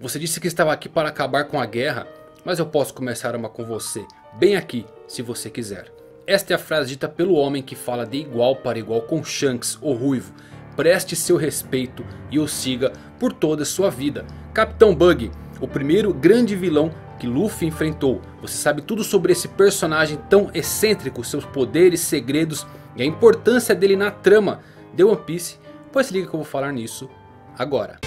Você disse que estava aqui para acabar com a guerra, mas eu posso começar uma com você, bem aqui, se você quiser. Esta é a frase dita pelo homem que fala de igual para igual com Shanks, o Ruivo. Preste seu respeito e o siga por toda sua vida. Capitão Bug, o primeiro grande vilão que Luffy enfrentou. Você sabe tudo sobre esse personagem tão excêntrico, seus poderes, segredos e a importância dele na trama de One Piece. Pois se liga que eu vou falar nisso agora.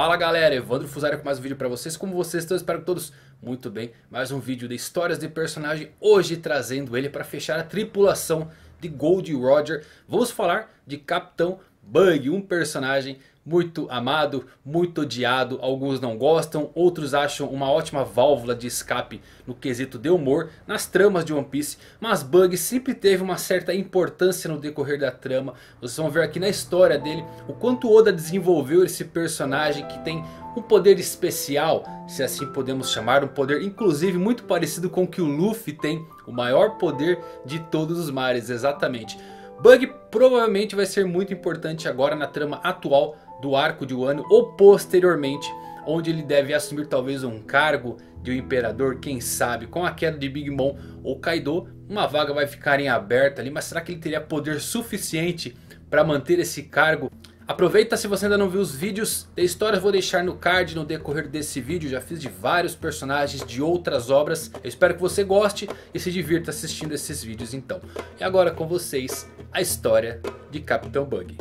Fala galera, Evandro Fusari com mais um vídeo pra vocês. Como vocês estão? Espero que todos muito bem. Mais um vídeo de histórias de personagem. Hoje trazendo ele para fechar a tripulação de Gold Roger. Vamos falar de Capitão Bug, um personagem muito amado, muito odiado, alguns não gostam, outros acham uma ótima válvula de escape no quesito de humor nas tramas de One Piece, mas Bug sempre teve uma certa importância no decorrer da trama, vocês vão ver aqui na história dele o quanto Oda desenvolveu esse personagem que tem um poder especial, se assim podemos chamar, um poder inclusive muito parecido com o que o Luffy tem, o maior poder de todos os mares, exatamente. Bug provavelmente vai ser muito importante agora na trama atual do arco de Wano ou posteriormente. Onde ele deve assumir talvez um cargo de um imperador, quem sabe. Com a queda de Big Mom ou Kaido, uma vaga vai ficar em aberto ali. Mas será que ele teria poder suficiente para manter esse cargo? Aproveita se você ainda não viu os vídeos da história, vou deixar no card no decorrer desse vídeo. Já fiz de vários personagens de outras obras. Eu espero que você goste e se divirta assistindo esses vídeos então. E agora com vocês, a história de Capitão Bug.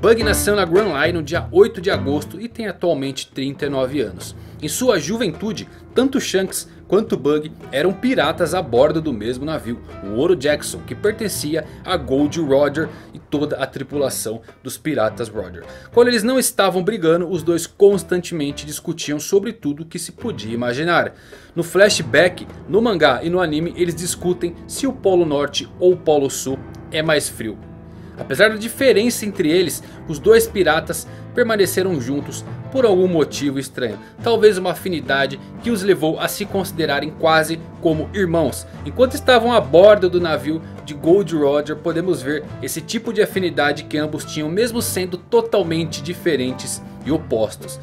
Bug nasceu na Grand Line no dia 8 de agosto e tem atualmente 39 anos. Em sua juventude, tanto Shanks quanto Bug eram piratas a bordo do mesmo navio, o Ouro Jackson, que pertencia a Gold Roger e toda a tripulação dos piratas Roger. Quando eles não estavam brigando, os dois constantemente discutiam sobre tudo que se podia imaginar. No flashback, no mangá e no anime, eles discutem se o Polo Norte ou o Polo Sul é mais frio. Apesar da diferença entre eles, os dois piratas permaneceram juntos por algum motivo estranho. Talvez uma afinidade que os levou a se considerarem quase como irmãos. Enquanto estavam a bordo do navio de Gold Roger, podemos ver esse tipo de afinidade que ambos tinham mesmo sendo totalmente diferentes e opostos.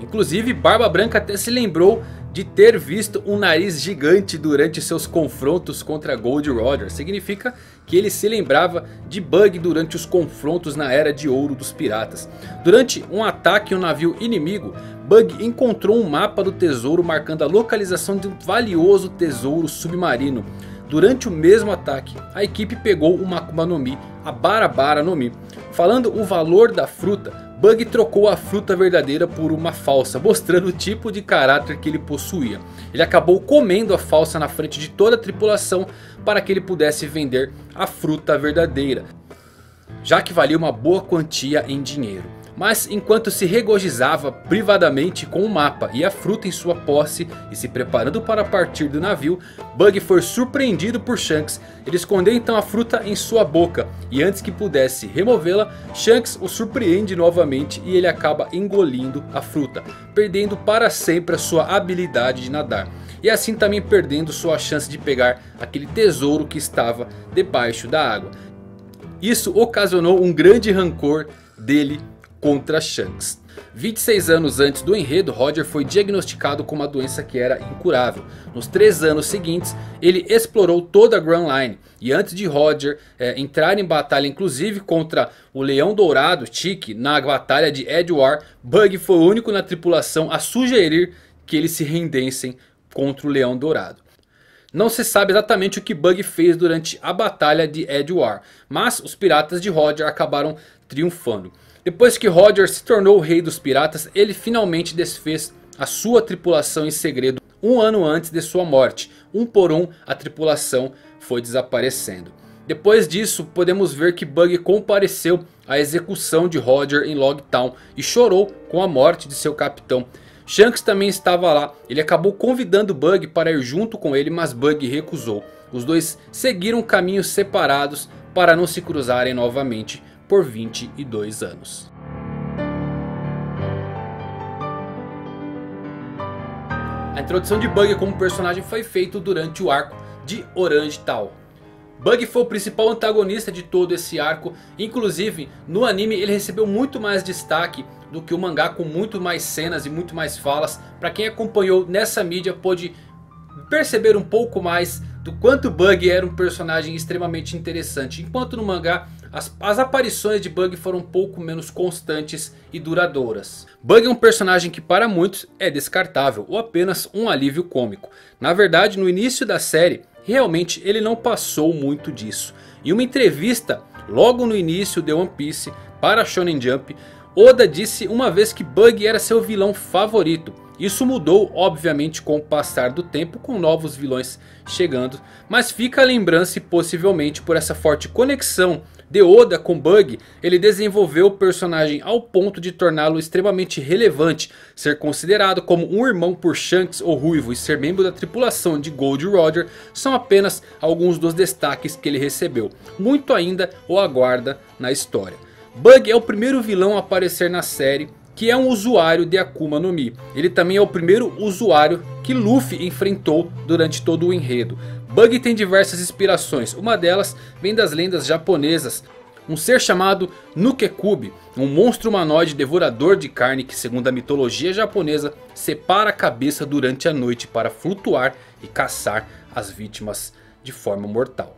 Inclusive Barba Branca até se lembrou de ter visto um nariz gigante durante seus confrontos contra Gold Roger. Significa que ele se lembrava de Bug durante os confrontos na Era de Ouro dos Piratas. Durante um ataque em um navio inimigo, Bug encontrou um mapa do tesouro marcando a localização de um valioso tesouro submarino. Durante o mesmo ataque, a equipe pegou uma Akuma no Mi, a Barabara no Mi. Falando o valor da fruta, Bug trocou a fruta verdadeira por uma falsa, mostrando o tipo de caráter que ele possuía. Ele acabou comendo a falsa na frente de toda a tripulação para que ele pudesse vender a fruta verdadeira. Já que valia uma boa quantia em dinheiro. Mas enquanto se regozijava privadamente com o mapa e a fruta em sua posse e se preparando para partir do navio, Bug foi surpreendido por Shanks. Ele escondeu então a fruta em sua boca e antes que pudesse removê-la, Shanks o surpreende novamente e ele acaba engolindo a fruta, perdendo para sempre a sua habilidade de nadar. E assim também perdendo sua chance de pegar aquele tesouro que estava debaixo da água. Isso ocasionou um grande rancor dele contra Shanks. 26 anos antes do enredo, Roger foi diagnosticado com uma doença que era incurável. Nos três anos seguintes, ele explorou toda a Grand Line. E antes de Roger é, entrar em batalha, inclusive contra o Leão Dourado, Tiki, na batalha de Edward, Bug foi o único na tripulação a sugerir que eles se rendessem contra o Leão Dourado. Não se sabe exatamente o que Bug fez durante a batalha de Edward, mas os piratas de Roger acabaram triunfando. Depois que Roger se tornou o rei dos piratas, ele finalmente desfez a sua tripulação em segredo um ano antes de sua morte. Um por um a tripulação foi desaparecendo. Depois disso podemos ver que Bug compareceu à execução de Roger em Logtown e chorou com a morte de seu capitão. Shanks também estava lá, ele acabou convidando Bug para ir junto com ele mas Bug recusou. Os dois seguiram caminhos separados para não se cruzarem novamente por 22 anos. A introdução de Bug como personagem foi feita durante o arco de Orange Tal. Bug foi o principal antagonista de todo esse arco. Inclusive no anime ele recebeu muito mais destaque do que o mangá com muito mais cenas e muito mais falas. Para quem acompanhou nessa mídia pôde perceber um pouco mais do quanto Bug era um personagem extremamente interessante. Enquanto no mangá as, as, aparições de Bug foram um pouco menos constantes e duradouras. Bug é um personagem que para muitos é descartável ou apenas um alívio cômico. Na verdade no início da série realmente ele não passou muito disso. Em uma entrevista logo no início de One Piece para Shonen Jump, Oda disse uma vez que Bug era seu vilão favorito. Isso mudou obviamente com o passar do tempo com novos vilões chegando. Mas fica a lembrança e possivelmente por essa forte conexão de Oda com Bug, ele desenvolveu o personagem ao ponto de torná-lo extremamente relevante, ser considerado como um irmão por Shanks ou Ruivo e ser membro da tripulação de Gold Roger são apenas alguns dos destaques que ele recebeu. Muito ainda o aguarda na história. Bug é o primeiro vilão a aparecer na série que é um usuário de Akuma no Mi. Ele também é o primeiro usuário que Luffy enfrentou durante todo o enredo. Bug tem diversas inspirações, uma delas vem das lendas japonesas. Um ser chamado Nukekubi, um monstro humanoide devorador de carne que segundo a mitologia japonesa separa a cabeça durante a noite para flutuar e caçar as vítimas de forma mortal.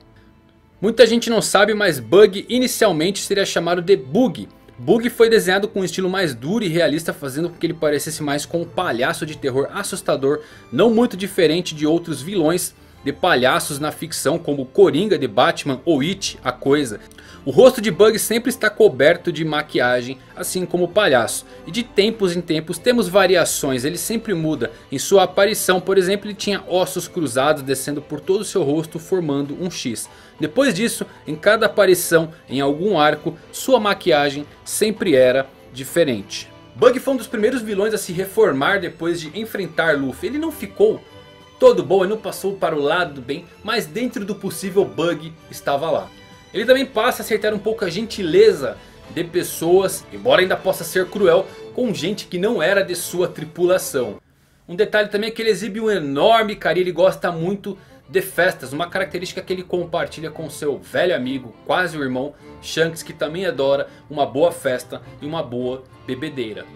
Muita gente não sabe, mas Bug inicialmente seria chamado de Bug. Bug foi desenhado com um estilo mais duro e realista, fazendo com que ele parecesse mais com um palhaço de terror assustador, não muito diferente de outros vilões de palhaços na ficção como Coringa de Batman ou It, a Coisa. O rosto de Bug sempre está coberto de maquiagem, assim como o palhaço. E de tempos em tempos temos variações, ele sempre muda. Em sua aparição, por exemplo, ele tinha ossos cruzados descendo por todo o seu rosto formando um X. Depois disso, em cada aparição, em algum arco, sua maquiagem sempre era diferente. Bug foi um dos primeiros vilões a se reformar depois de enfrentar Luffy. Ele não ficou todo bom, ele não passou para o lado do bem, mas dentro do possível Bug estava lá. Ele também passa a acertar um pouco a gentileza de pessoas, embora ainda possa ser cruel, com gente que não era de sua tripulação. Um detalhe também é que ele exibe um enorme carinho, ele gosta muito de festas, uma característica que ele compartilha com seu velho amigo, quase o irmão, Shanks que também adora uma boa festa e uma boa bebedeira.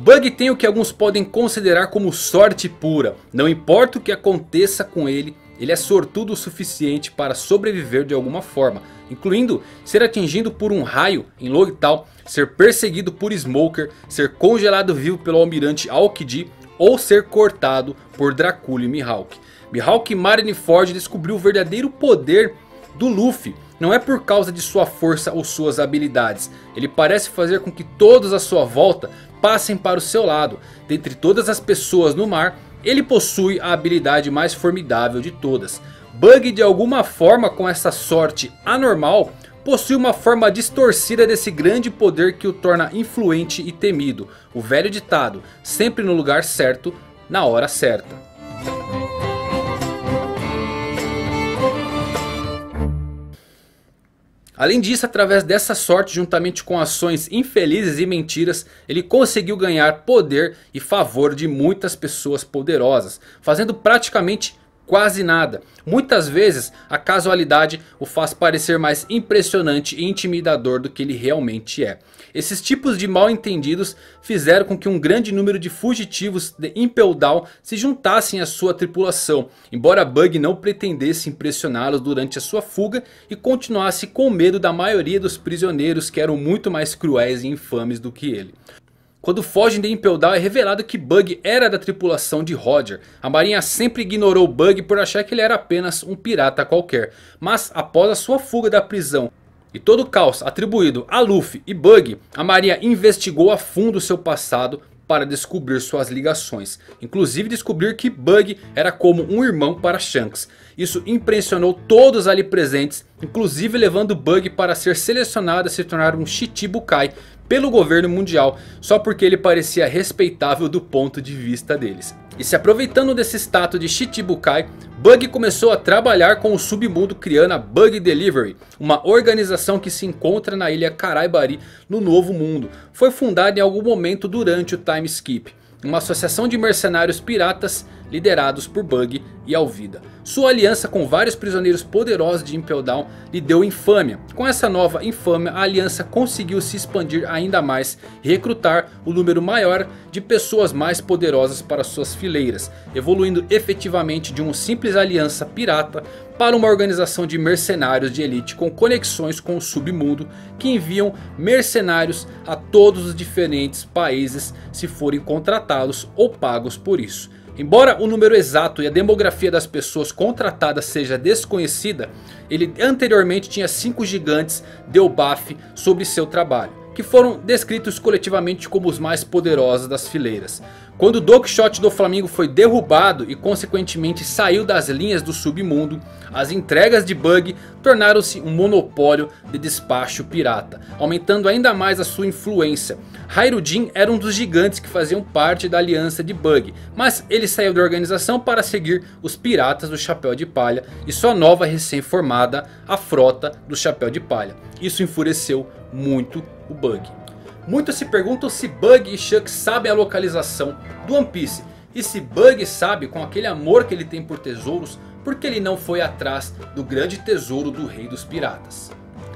Bug tem o que alguns podem considerar como sorte pura, não importa o que aconteça com ele, ele é sortudo o suficiente para sobreviver de alguma forma. Incluindo ser atingido por um raio em Logital, ser perseguido por Smoker, ser congelado vivo pelo almirante Aokiji ou ser cortado por Dracula e Mihawk. Mihawk Marineford descobriu o verdadeiro poder do Luffy. Não é por causa de sua força ou suas habilidades. Ele parece fazer com que todos à sua volta passem para o seu lado. Dentre todas as pessoas no mar, ele possui a habilidade mais formidável de todas. Bug de alguma forma com essa sorte anormal possui uma forma distorcida desse grande poder que o torna influente e temido. O velho ditado, sempre no lugar certo, na hora certa. Além disso, através dessa sorte, juntamente com ações infelizes e mentiras, ele conseguiu ganhar poder e favor de muitas pessoas poderosas, fazendo praticamente quase nada. Muitas vezes a casualidade o faz parecer mais impressionante e intimidador do que ele realmente é. Esses tipos de mal entendidos fizeram com que um grande número de fugitivos de Impel Down se juntassem à sua tripulação. Embora Bug não pretendesse impressioná-los durante a sua fuga e continuasse com medo da maioria dos prisioneiros que eram muito mais cruéis e infames do que ele. Quando fogem de Impel Down é revelado que Bug era da tripulação de Roger. A marinha sempre ignorou Bug por achar que ele era apenas um pirata qualquer. Mas após a sua fuga da prisão e todo o caos atribuído a Luffy e Bug, a marinha investigou a fundo seu passado para descobrir suas ligações. Inclusive descobrir que Bug era como um irmão para Shanks. Isso impressionou todos ali presentes, inclusive levando Bug para ser selecionado a se tornar um Shichibukai pelo governo mundial só porque ele parecia respeitável do ponto de vista deles. E se aproveitando desse status de Shichibukai, Bug começou a trabalhar com o submundo criando a Bug Delivery, uma organização que se encontra na ilha Karaibari no Novo Mundo. Foi fundada em algum momento durante o time skip. Uma associação de mercenários piratas liderados por Bug e Alvida. Sua aliança com vários prisioneiros poderosos de Impel Down lhe deu infâmia. Com essa nova infâmia a aliança conseguiu se expandir ainda mais e recrutar o um número maior de pessoas mais poderosas para suas fileiras. Evoluindo efetivamente de uma simples aliança pirata para uma organização de mercenários de elite com conexões com o submundo que enviam mercenários a todos os diferentes países se forem contratados ou pagos por isso. Embora o número exato e a demografia das pessoas contratadas seja desconhecida, ele anteriormente tinha 5 gigantes Deobaf sobre seu trabalho, que foram descritos coletivamente como os mais poderosos das fileiras. Quando o Dokshot do Flamengo foi derrubado e consequentemente saiu das linhas do submundo, as entregas de Bug tornaram-se um monopólio de despacho pirata, aumentando ainda mais a sua influência. Hairudin era um dos gigantes que faziam parte da aliança de Bug, mas ele saiu da organização para seguir os piratas do Chapéu de Palha e sua nova recém-formada, a Frota do Chapéu de Palha. Isso enfureceu muito o Bug. Muitos se perguntam se Bug e Chuck sabem a localização do One Piece. E se Bug sabe com aquele amor que ele tem por tesouros, por que ele não foi atrás do grande tesouro do rei dos piratas?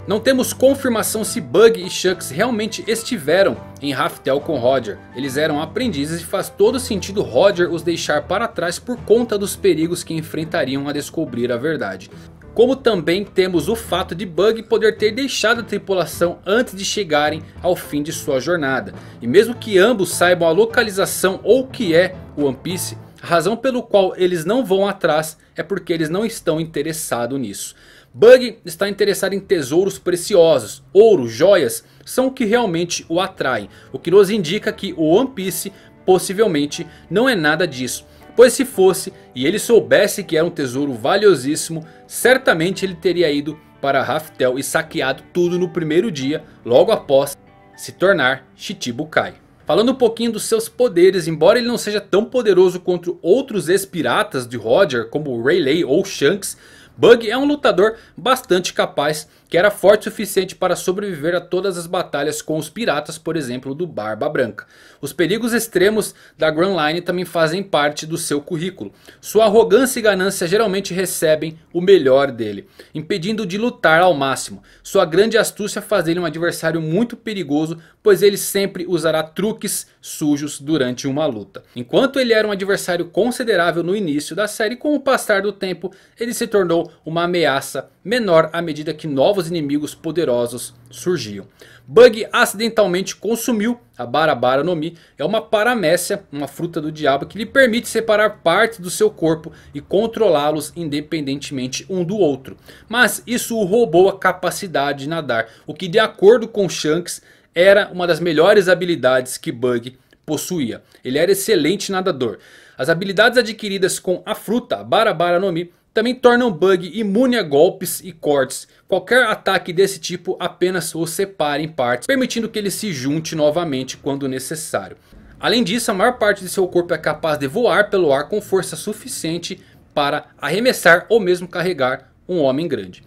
Não temos confirmação se Bug e Shucks realmente estiveram em Raftel com Roger. Eles eram aprendizes e faz todo sentido Roger os deixar para trás por conta dos perigos que enfrentariam a descobrir a verdade. Como também temos o fato de Bug poder ter deixado a tripulação antes de chegarem ao fim de sua jornada. E mesmo que ambos saibam a localização ou o que é o One Piece, a razão pelo qual eles não vão atrás é porque eles não estão interessados nisso. Bug está interessado em tesouros preciosos, ouro, joias, são o que realmente o atraem. O que nos indica que o One Piece possivelmente não é nada disso. Pois se fosse e ele soubesse que era um tesouro valiosíssimo, certamente ele teria ido para Raftel e saqueado tudo no primeiro dia, logo após se tornar Shichibukai. Falando um pouquinho dos seus poderes, embora ele não seja tão poderoso quanto outros ex-piratas de Roger, como Rayleigh ou Shanks, Bug é um lutador bastante capaz que era forte o suficiente para sobreviver a todas as batalhas com os piratas, por exemplo, do Barba Branca. Os perigos extremos da Grand Line também fazem parte do seu currículo. Sua arrogância e ganância geralmente recebem o melhor dele, impedindo de lutar ao máximo. Sua grande astúcia faz dele um adversário muito perigoso, pois ele sempre usará truques sujos durante uma luta. Enquanto ele era um adversário considerável no início da série, com o passar do tempo ele se tornou uma ameaça menor à medida que novos inimigos poderosos surgiam. Bug acidentalmente consumiu a Barabara no Mi. É uma paramécia, uma fruta do diabo que lhe permite separar partes do seu corpo e controlá-los independentemente um do outro. Mas isso o roubou a capacidade de nadar, o que de acordo com Shanks era uma das melhores habilidades que Bug possuía. Ele era excelente nadador. As habilidades adquiridas com a fruta Barabara no Mi também tornam Bug imune a golpes e cortes. Qualquer ataque desse tipo apenas o separa em partes, permitindo que ele se junte novamente quando necessário. Além disso, a maior parte de seu corpo é capaz de voar pelo ar com força suficiente para arremessar ou mesmo carregar um homem grande.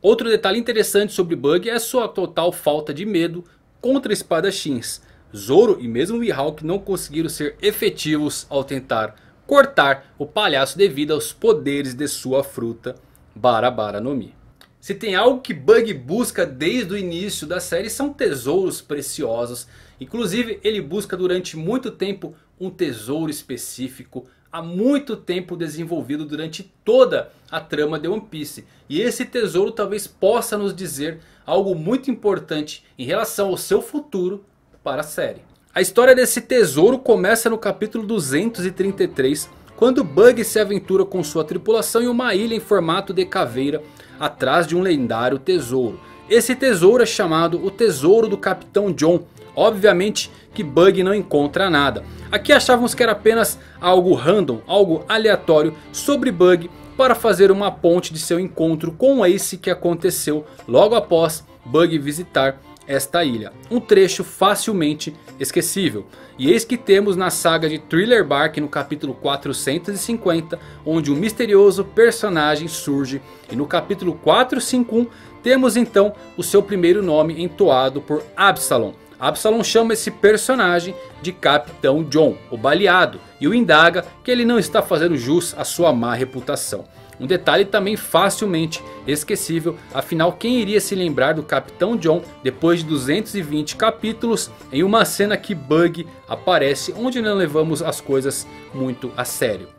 Outro detalhe interessante sobre Bug é sua total falta de medo contra espadachins. Zoro e mesmo Mihawk não conseguiram ser efetivos ao tentar cortar o palhaço devido aos poderes de sua fruta Barabara no Mi. Se tem algo que Bug busca desde o início da série são tesouros preciosos. Inclusive ele busca durante muito tempo um tesouro específico. Há muito tempo desenvolvido durante toda a trama de One Piece. E esse tesouro talvez possa nos dizer algo muito importante em relação ao seu futuro para a série. A história desse tesouro começa no capítulo 233, quando Bug se aventura com sua tripulação em uma ilha em formato de caveira, atrás de um lendário tesouro. Esse tesouro é chamado o Tesouro do Capitão John. Obviamente que Bug não encontra nada. Aqui achávamos que era apenas algo random, algo aleatório sobre Bug para fazer uma ponte de seu encontro com Ace que aconteceu logo após Bug visitar esta ilha. Um trecho facilmente esquecível. E eis que temos na saga de Thriller Bark no capítulo 450. Onde um misterioso personagem surge. E no capítulo 451 temos então o seu primeiro nome entoado por Absalom. Absalom chama esse personagem de Capitão John, o baleado, e o indaga que ele não está fazendo jus à sua má reputação. Um detalhe também facilmente esquecível, afinal quem iria se lembrar do Capitão John depois de 220 capítulos em uma cena que Bug aparece onde não levamos as coisas muito a sério.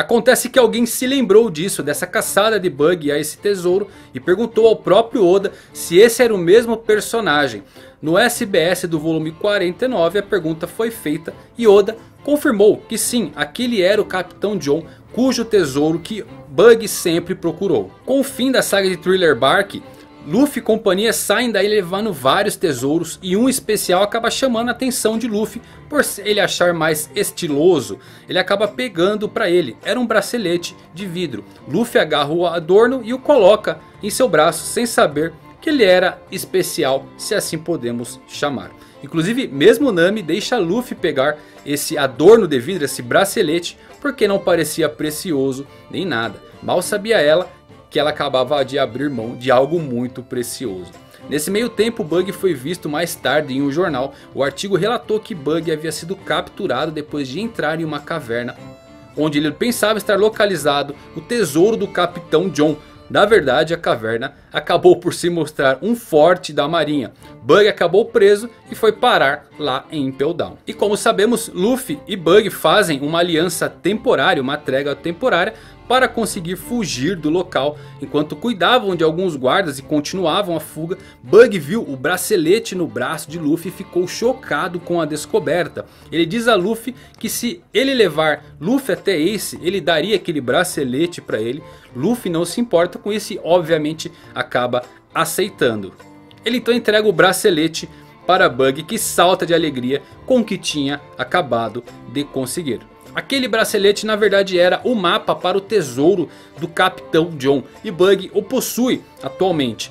Acontece que alguém se lembrou disso, dessa caçada de Bug a esse tesouro e perguntou ao próprio Oda se esse era o mesmo personagem. No SBS do volume 49 a pergunta foi feita e Oda confirmou que sim, aquele era o Capitão John cujo tesouro que Bug sempre procurou. Com o fim da saga de Thriller Bark, Luffy e companhia saem daí levando vários tesouros e um especial acaba chamando a atenção de Luffy por ele achar mais estiloso. Ele acaba pegando para ele, era um bracelete de vidro. Luffy agarra o adorno e o coloca em seu braço sem saber que ele era especial, se assim podemos chamar. Inclusive mesmo Nami deixa Luffy pegar esse adorno de vidro, esse bracelete, porque não parecia precioso nem nada. Mal sabia ela que ela acabava de abrir mão de algo muito precioso. Nesse meio tempo Bug foi visto mais tarde em um jornal. O artigo relatou que Bug havia sido capturado depois de entrar em uma caverna. Onde ele pensava estar localizado o tesouro do Capitão John. Na verdade a caverna acabou por se mostrar um forte da marinha. Bug acabou preso e foi parar lá em Impel Down. E como sabemos Luffy e Bug fazem uma aliança temporária, uma trégua temporária para conseguir fugir do local. Enquanto cuidavam de alguns guardas e continuavam a fuga, Bug viu o bracelete no braço de Luffy e ficou chocado com a descoberta. Ele diz a Luffy que se ele levar Luffy até Ace, ele daria aquele bracelete para ele. Luffy não se importa com isso e obviamente acaba aceitando. Ele então entrega o bracelete para Bug que salta de alegria com o que tinha acabado de conseguir. Aquele bracelete na verdade era o mapa para o tesouro do Capitão John. E Bug o possui atualmente.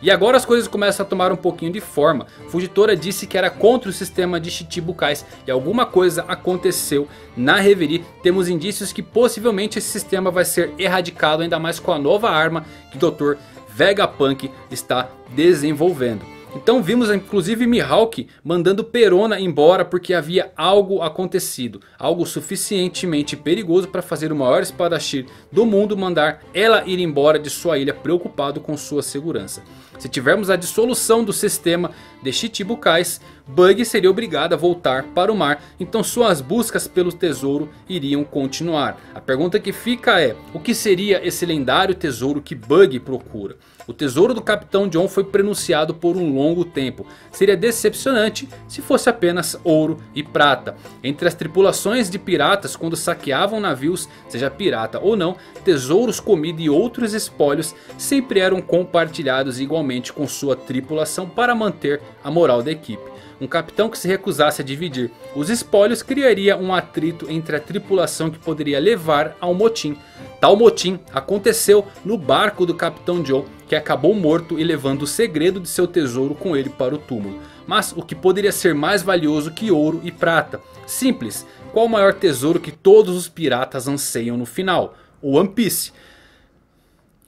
E agora as coisas começam a tomar um pouquinho de forma. Fugitora disse que era contra o sistema de Chichibukais. E alguma coisa aconteceu na Reverie. Temos indícios que possivelmente esse sistema vai ser erradicado. Ainda mais com a nova arma que o Dr. Vegapunk está desenvolvendo. Então vimos inclusive Mihawk mandando Perona embora porque havia algo acontecido. Algo suficientemente perigoso para fazer o maior espadachim do mundo mandar ela ir embora de sua ilha preocupado com sua segurança. Se tivermos a dissolução do sistema de Chichibukais, Bug seria obrigado a voltar para o mar, então suas buscas pelo tesouro iriam continuar. A pergunta que fica é, o que seria esse lendário tesouro que Bug procura? O tesouro do Capitão John foi pronunciado por um longo tempo. Seria decepcionante se fosse apenas ouro e prata. Entre as tripulações de piratas quando saqueavam navios, seja pirata ou não, tesouros, comida e outros espólios sempre eram compartilhados igualmente com sua tripulação para manter a moral da equipe. Um capitão que se recusasse a dividir os espólios criaria um atrito entre a tripulação que poderia levar ao motim. Tal motim aconteceu no barco do Capitão Joe que acabou morto e levando o segredo de seu tesouro com ele para o túmulo. Mas o que poderia ser mais valioso que ouro e prata? Simples, qual o maior tesouro que todos os piratas anseiam no final? O One Piece.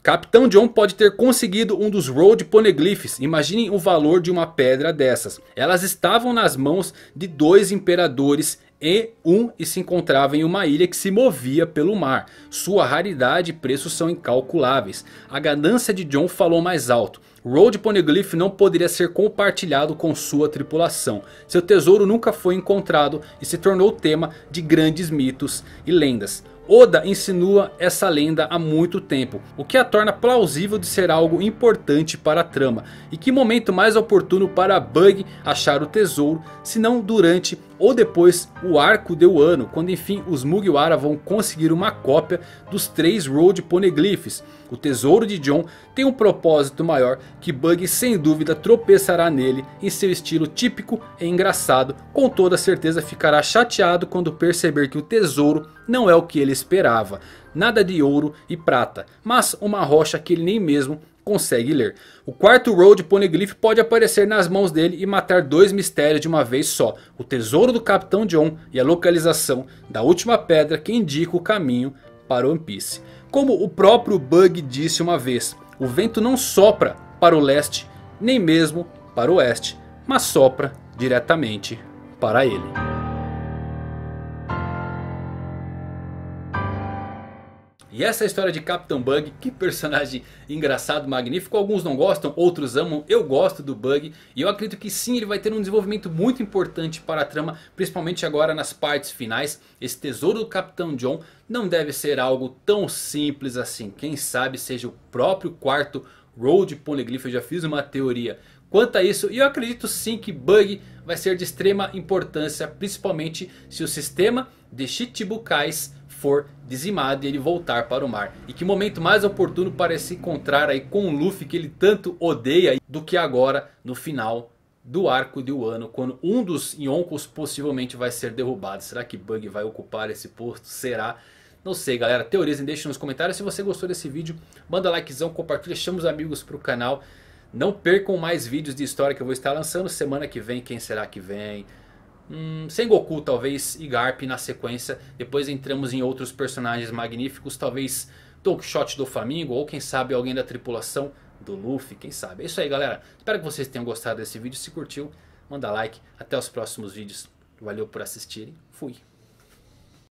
Capitão John pode ter conseguido um dos Road Poneglyphs. Imaginem o valor de uma pedra dessas. Elas estavam nas mãos de dois imperadores e um e se encontrava em uma ilha que se movia pelo mar. Sua raridade e preço são incalculáveis. A ganância de John falou mais alto. Road Poneglyph não poderia ser compartilhado com sua tripulação. Seu tesouro nunca foi encontrado e se tornou tema de grandes mitos e lendas. Oda insinua essa lenda há muito tempo, o que a torna plausível de ser algo importante para a trama. E que momento mais oportuno para Bug achar o tesouro, se não durante ou depois o arco de Wano, quando enfim os Mugiwara vão conseguir uma cópia dos três Road Poneglyphs. O tesouro de John tem um propósito maior que Bug sem dúvida tropeçará nele em seu estilo típico e engraçado. Com toda certeza ficará chateado quando perceber que o tesouro não é o que ele esperava. Nada de ouro e prata, mas uma rocha que ele nem mesmo consegue ler. O quarto Road Poneglyph pode aparecer nas mãos dele e matar dois mistérios de uma vez só. O tesouro do Capitão John e a localização da última pedra que indica o caminho para One Piece. Como o próprio Bug disse uma vez, o vento não sopra para o leste, nem mesmo para o oeste, mas sopra diretamente para ele. E essa é história de Capitão Bug, que personagem engraçado, magnífico. Alguns não gostam, outros amam. Eu gosto do Bug e eu acredito que sim, ele vai ter um desenvolvimento muito importante para a trama. Principalmente agora nas partes finais. Esse tesouro do Capitão John não deve ser algo tão simples assim. Quem sabe seja o próprio quarto Road Poneglyph. Eu já fiz uma teoria quanto a isso. E eu acredito sim que Bug vai ser de extrema importância. Principalmente se o sistema de Chichibukais for dizimado e ele voltar para o mar. E que momento mais oportuno para se encontrar aí com o Luffy que ele tanto odeia do que agora no final do arco de Wano. Quando um dos Yonkos possivelmente vai ser derrubado. Será que Bug vai ocupar esse posto? Será? Não sei galera, teorizem, deixem nos comentários. Se você gostou desse vídeo, manda likezão, compartilha, chama os amigos para o canal. Não percam mais vídeos de história que eu vou estar lançando semana que vem. Quem será que vem? Hum, Sengoku talvez e Garp na sequência. Depois entramos em outros personagens magníficos. Talvez Quixote do Flamingo ou quem sabe alguém da tripulação do Luffy. Quem sabe. É isso aí galera. Espero que vocês tenham gostado desse vídeo. Se curtiu, manda like. Até os próximos vídeos. Valeu por assistirem. Fui.